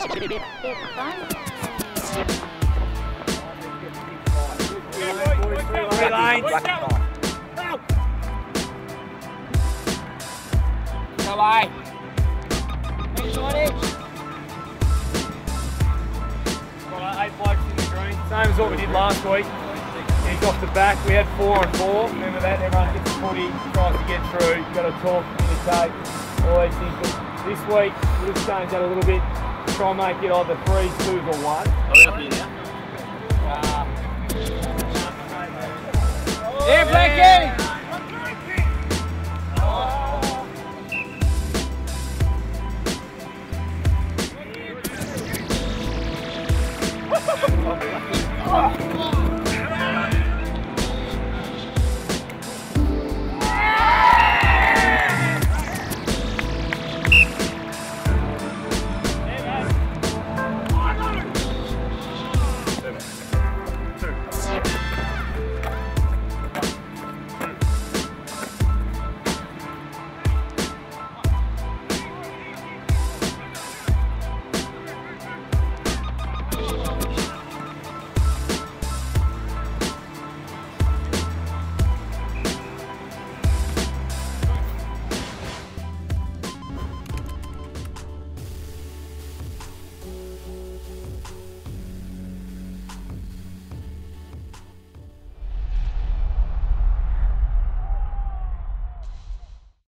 Three the green, same as what we did last week. He's off the back. We had four and four. Remember that? Everyone gets the footy, tries to get through. You've got to talk, communicate, all these things. This week, we'll just change that a little bit. Try and make it either threes, twos, or one. Uh, Yeah, Blackie!